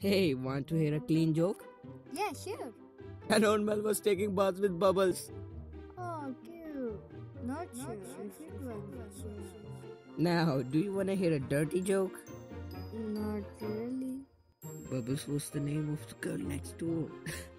Hey, want to hear a clean joke? Yeah, sure. An old man was taking baths with bubbles. Oh, cute. Not sure. Now, do you want to hear a dirty joke? Not really. Bubbles was the name of the girl next door.